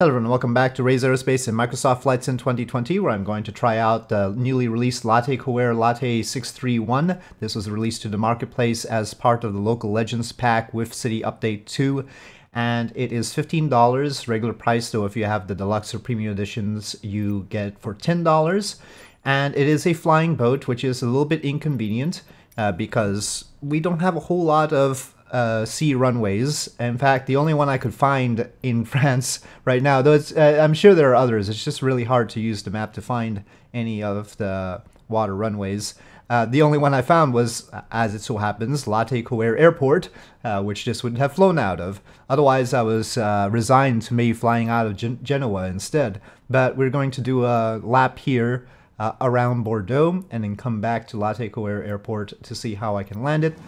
Hello everyone, welcome back to Raiz Aerospace and Microsoft Flight Sim 2020 where I'm going to try out the newly released Latte Coair Laté 631. This was released to the marketplace as part of the Local Legends pack with City Update 2 and it is $15 regular price though if you have the deluxe or premium editions you get for $10 and it is a flying boat which is a little bit inconvenient uh, because we don't have a whole lot of uh, sea runways. In fact, the only one I could find in France right now, though uh, I'm sure there are others, it's just really hard to use the map to find any of the water runways. Uh, the only one I found was, as it so happens, Latécoère Airport, uh, which this wouldn't have flown out of. Otherwise, I was uh, resigned to me flying out of Gen Genoa instead. But we're going to do a lap here uh, around Bordeaux and then come back to Latécoère Airport to see how I can land it.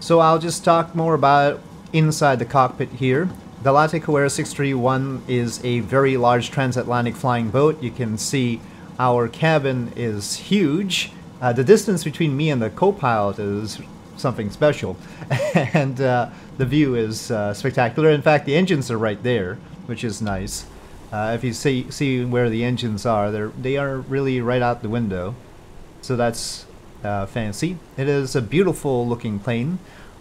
So I'll just talk more about inside the cockpit here. The Coair 631 is a very large transatlantic flying boat. You can see our cabin is huge. Uh, the distance between me and the co-pilot is something special. and uh, the view is uh, spectacular. In fact, the engines are right there, which is nice. Uh, if you see, see where the engines are, they're, they are really right out the window. So that's uh, fancy. It is a beautiful looking plane,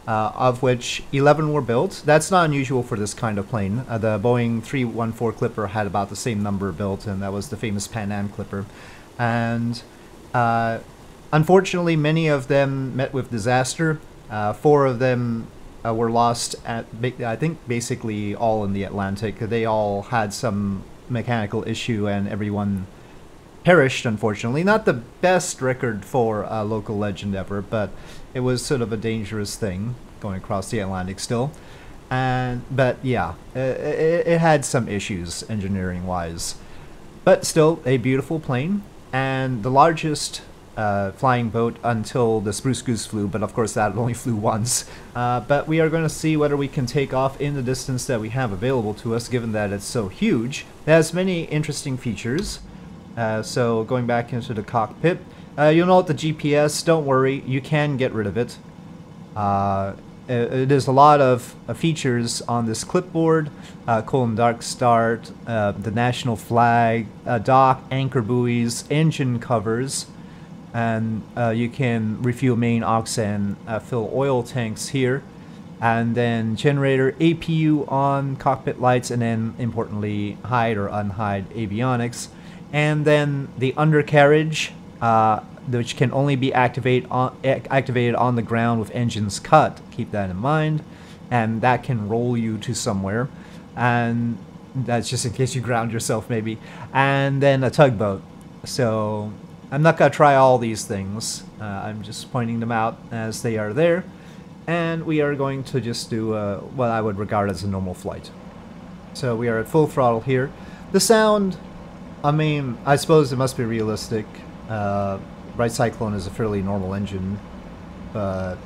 uh, of which 11 were built. That's not unusual for this kind of plane. Uh, the Boeing 314 Clipper had about the same number built, and that was the famous Pan Am Clipper. And uh, unfortunately, many of them met with disaster. Uh, four of them uh, were lost at, I think, basically all in the Atlantic. They all had some mechanical issue, and everyone perished, unfortunately. Not the best record for a local legend ever, but it was sort of a dangerous thing going across the Atlantic still. And but yeah, it, it had some issues engineering wise, but still a beautiful plane and the largest uh, flying boat until the Spruce Goose flew, but of course that only flew once. Uh, but we are going to see whether we can take off in the distance that we have available to us, given that it's so huge. It has many interesting features. Uh, so going back into the cockpit, uh, you'll note the GPS. Don't worry, you can get rid of it. Uh, it there's a lot of uh, features on this clipboard. Uh, colon dark start, uh, the national flag, dock, anchor buoys, engine covers, and you can refuel main aux and fill oil tanks here and then generator APU on cockpit lights and then importantly hide or unhide avionics and then the undercarriage, uh, which can only be activate on, activated on the ground with engines cut. Keep that in mind, and that can roll you to somewhere, and that's just in case you ground yourself maybe. And then a tugboat. So I'm not gonna try all these things. Uh, I'm just pointing them out as they are there, and we are going to just do uh, what I would regard as a normal flight. So we are at full throttle here. The sound I mean, I suppose it must be realistic. Uh, Wright Cyclone is a fairly normal engine, but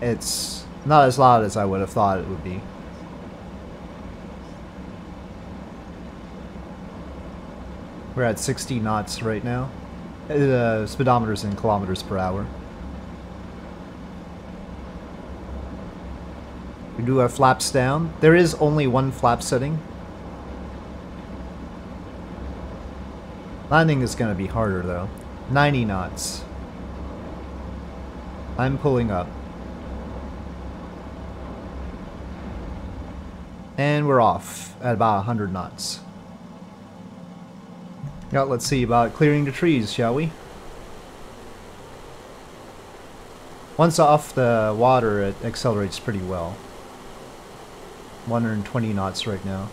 it's not as loud as I would have thought it would be. We're at 60 knots right now. The uh, speedometer's in kilometers per hour. We do our flaps down. There is only one flap setting, Landing is going to be harder though. 90 knots. I'm pulling up. And we're off at about 100 knots. Now let's see about clearing the trees, shall we? Once off the water, it accelerates pretty well. 120 knots right now.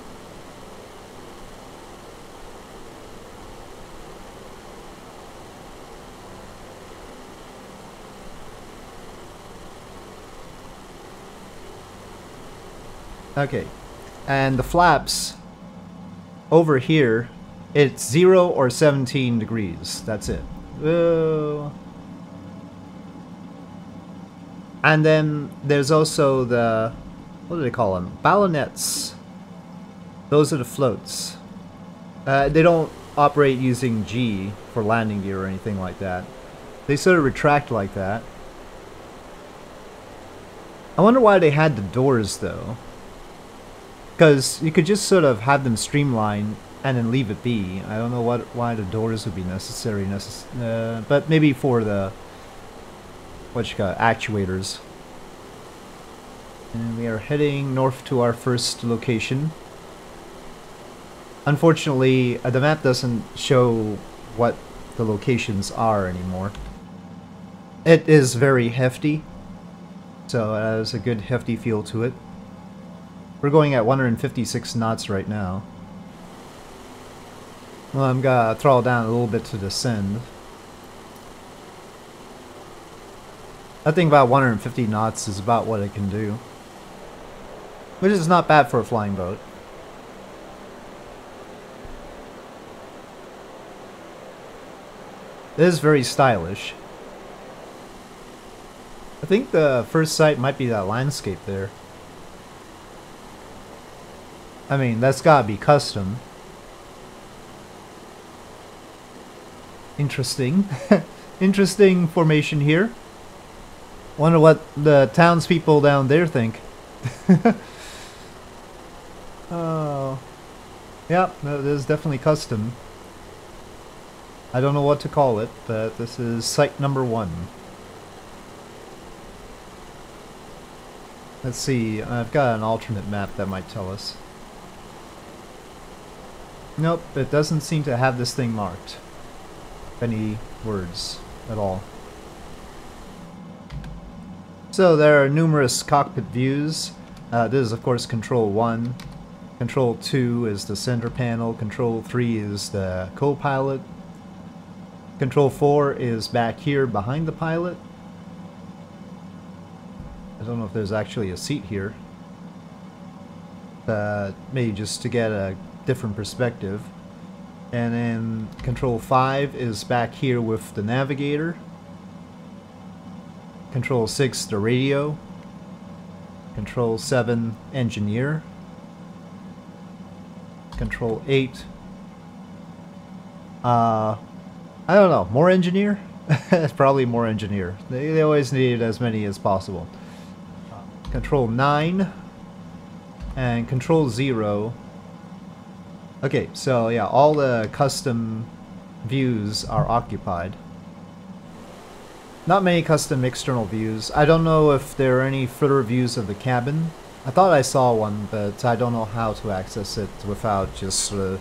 Okay. And the flaps over here, it's 0 or 17 degrees. That's it. And then there's also the, what do they call them? Ballonets. Those are the floats. Uh, they don't operate using G for landing gear or anything like that. They sort of retract like that. I wonder why they had the doors though. Because you could just sort of have them streamline and then leave it be. I don't know what why the doors would be necessary, necess uh, but maybe for the what you got actuators. And we are heading north to our first location. Unfortunately, uh, the map doesn't show what the locations are anymore. It is very hefty, so it has a good hefty feel to it. We're going at 156 knots right now. Well, I'm gonna throttle down a little bit to descend. I think about 150 knots is about what it can do. Which is not bad for a flying boat. It is very stylish. I think the first sight might be that landscape there. I mean, that's gotta be custom. Interesting. Interesting formation here. Wonder what the townspeople down there think. oh. Yeah, that is definitely custom. I don't know what to call it, but this is site number one. Let's see, I've got an alternate map that might tell us. Nope, it doesn't seem to have this thing marked any words at all. So there are numerous cockpit views. Uh, this is of course control 1. Control 2 is the center panel. Control 3 is the co-pilot. Control 4 is back here behind the pilot. I don't know if there's actually a seat here. Uh, maybe just to get a different perspective. And then control 5 is back here with the navigator. Control 6, the radio. Control 7, engineer. Control 8. Uh, I don't know, more engineer? It's probably more engineer. They, they always need as many as possible. Control 9 and Control 0 Okay, so yeah, all the custom views are occupied. Not many custom external views. I don't know if there are any further views of the cabin. I thought I saw one, but I don't know how to access it without just uh,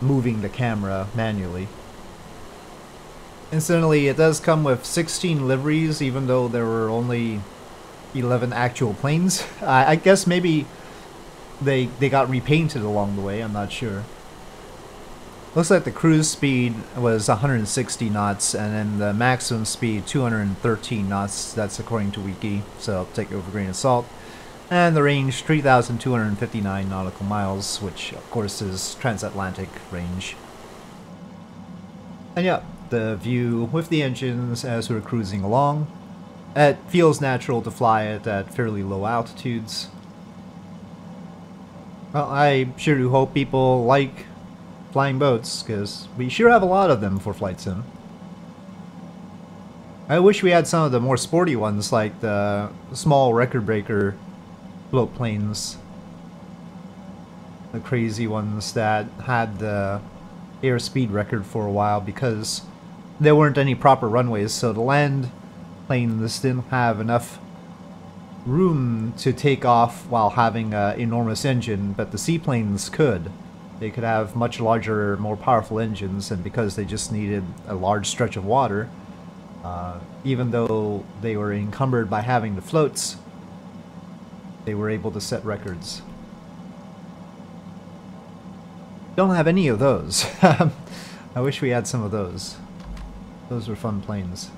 moving the camera manually. Incidentally, it does come with 16 liveries, even though there were only 11 actual planes. I, I guess maybe they they got repainted along the way. I'm not sure. Looks like the cruise speed was 160 knots, and then the maximum speed 213 knots. That's according to Wiki, so I'll take it with a grain of salt. And the range 3,259 nautical miles, which of course is transatlantic range. And yeah, the view with the engines as we're cruising along. It feels natural to fly it at fairly low altitudes. Well, I sure do hope people like flying boats, because we sure have a lot of them for Flight Sim. I wish we had some of the more sporty ones, like the small record breaker float planes. The crazy ones that had the airspeed record for a while because there weren't any proper runways, so the land planes didn't have enough room to take off while having an enormous engine, but the seaplanes could. They could have much larger, more powerful engines, and because they just needed a large stretch of water, uh, even though they were encumbered by having the floats, they were able to set records. Don't have any of those. I wish we had some of those. Those were fun planes.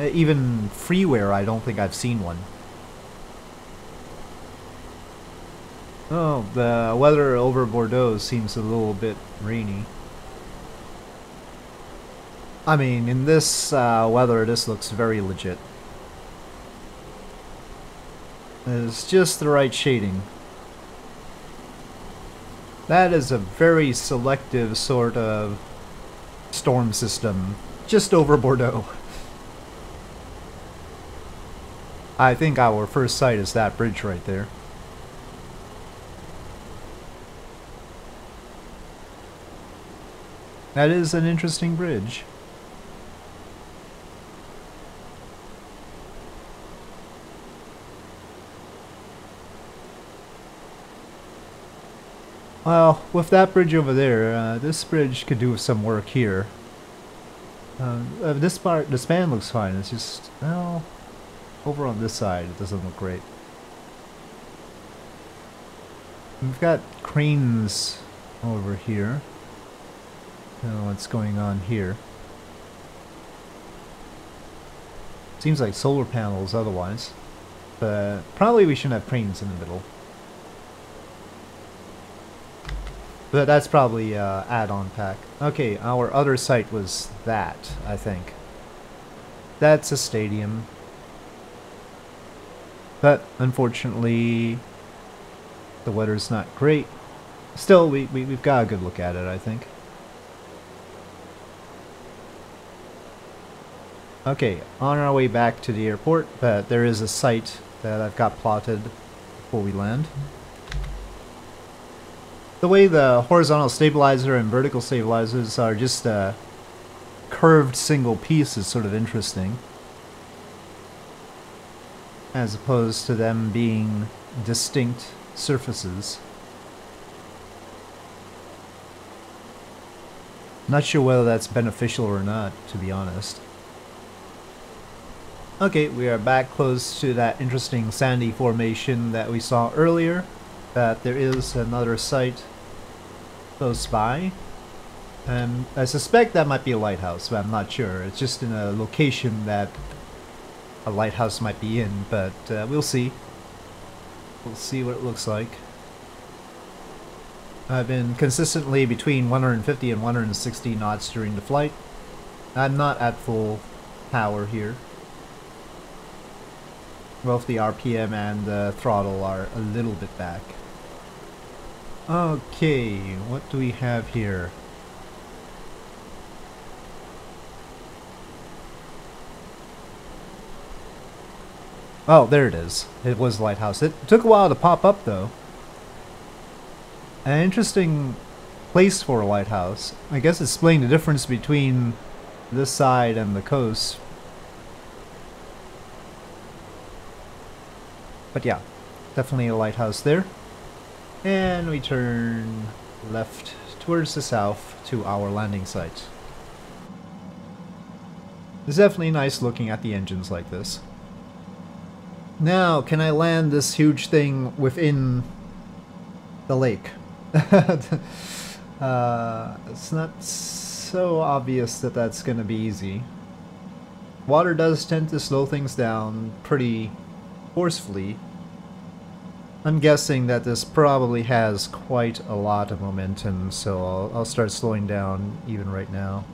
Uh, even freeware, I don't think I've seen one. Oh, the weather over Bordeaux seems a little bit rainy. I mean, in this uh, weather, this looks very legit. It's just the right shading. That is a very selective sort of storm system just over Bordeaux. I think our first sight is that bridge right there. That is an interesting bridge. Well, with that bridge over there, uh, this bridge could do some work here. Uh, uh this part, the span looks fine. It's just, well, over on this side, it doesn't look great. We've got cranes over here. I don't know what's going on here. Seems like solar panels otherwise. But probably we shouldn't have cranes in the middle. But that's probably uh, add-on pack. Okay, our other site was that, I think. That's a stadium. But, unfortunately, the weather's not great. Still, we, we, we've got a good look at it, I think. Okay, on our way back to the airport, but there is a site that I've got plotted before we land. The way the horizontal stabilizer and vertical stabilizers are just a curved single piece is sort of interesting. As opposed to them being distinct surfaces. Not sure whether that's beneficial or not, to be honest. Okay, we are back close to that interesting sandy formation that we saw earlier. That there is another site close by. And I suspect that might be a lighthouse, but I'm not sure. It's just in a location that a lighthouse might be in, but uh, we'll see. We'll see what it looks like. I've been consistently between 150 and 160 knots during the flight. I'm not at full power here. Both the RPM and the throttle are a little bit back. Okay, what do we have here? Oh, there it is. It was a Lighthouse. It took a while to pop up, though. An interesting place for a lighthouse. I guess it's explaining the difference between this side and the coast. But yeah, definitely a lighthouse there. And we turn left towards the south to our landing site. It's definitely nice looking at the engines like this. Now, can I land this huge thing within the lake? uh, it's not so obvious that that's going to be easy. Water does tend to slow things down pretty forcefully, I'm guessing that this probably has quite a lot of momentum, so I'll, I'll start slowing down even right now.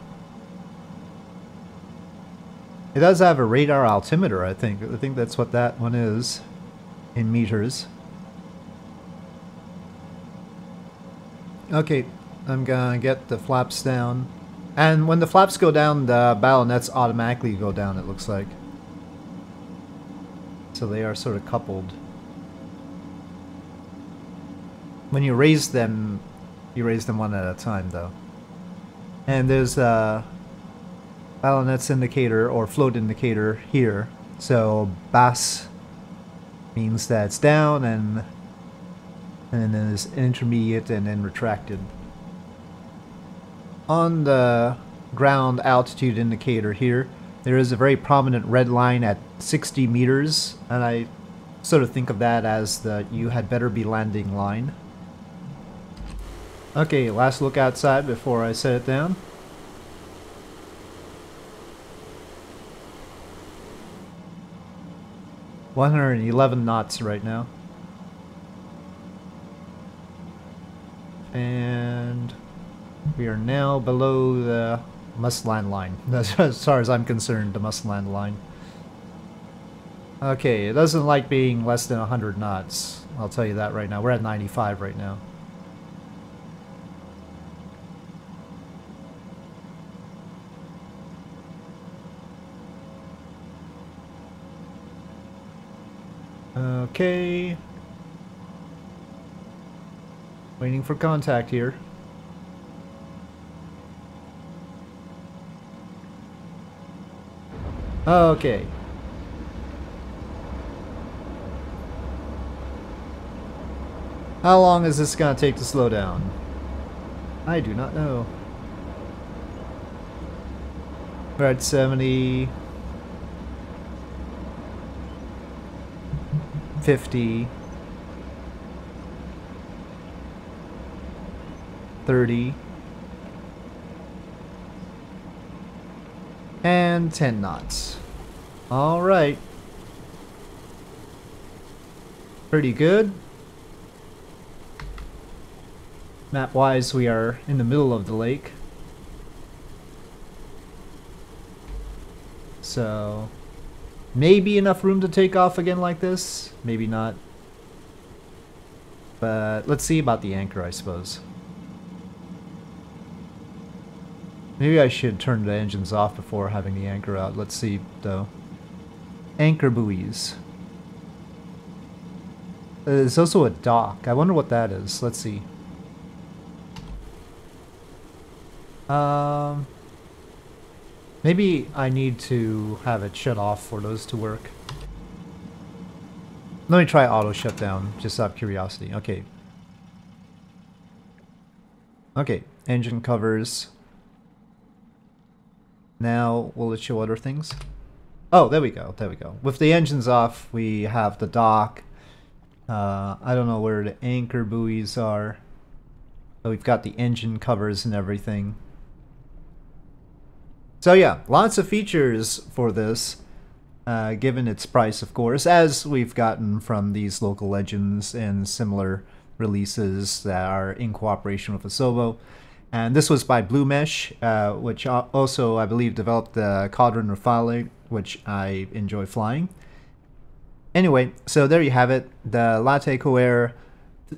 It does have a radar altimeter, I think. I think that's what that one is in meters. Okay, I'm gonna get the flaps down. And when the flaps go down, the ballonets automatically go down, it looks like. So they are sort of coupled when you raise them, you raise them one at a time though. And there's a ballonets indicator or float indicator here. So bass means that it's down and and then there's intermediate and then retracted. On the ground altitude indicator here, there is a very prominent red line at 60 meters, and I sort of think of that as the you had better be landing line. Okay, last look outside before I set it down. One hundred and eleven knots right now. And we are now below the must-land line. As far as I'm concerned, the must-land line. Okay, it doesn't like being less than 100 knots. I'll tell you that right now. We're at 95 right now. Okay. Waiting for contact here. Okay. How long is this going to take to slow down? I do not know. We're at 70... 50... 30... And 10 knots. Alright. Pretty good. Map-wise, we are in the middle of the lake. So, maybe enough room to take off again like this. Maybe not. But let's see about the anchor, I suppose. Maybe I should turn the engines off before having the anchor out. Let's see, though. Anchor buoys. There's also a dock. I wonder what that is. Let's see. Um, maybe I need to have it shut off for those to work. Let me try auto shutdown, just out of curiosity. Okay. Okay, engine covers. Now, will it show other things? Oh, there we go, there we go. With the engines off, we have the dock. Uh, I don't know where the anchor buoys are. But we've got the engine covers and everything. So yeah, lots of features for this, uh, given its price, of course, as we've gotten from these local legends and similar releases that are in cooperation with Asobo. And this was by BlueMesh, uh, which also, I believe, developed the Caudron Rafale, which I enjoy flying. Anyway, so there you have it, the Latécoère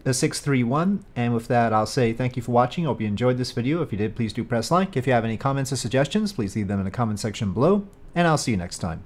Uh, 631. And with that, I'll say thank you for watching. Hope you enjoyed this video. If you did, please do press like. If you have any comments or suggestions, please leave them in the comment section below. And I'll see you next time.